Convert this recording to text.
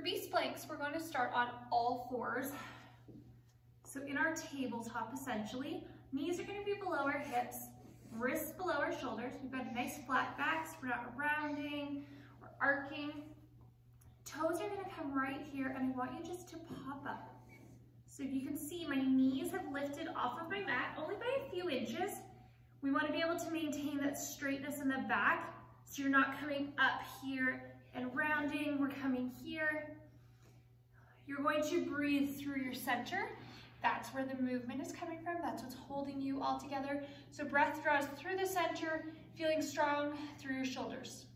For beast planks, we're going to start on all fours. So in our tabletop, essentially, knees are gonna be below our hips, wrists below our shoulders. We've got nice flat backs, we're not rounding or arcing. Toes are gonna come right here and I want you just to pop up. So if you can see, my knees have lifted off of my mat, only by a few inches. We wanna be able to maintain that straightness in the back so you're not coming up here and rounding, we're coming here. You're going to breathe through your center. That's where the movement is coming from. That's what's holding you all together. So breath draws through the center, feeling strong through your shoulders.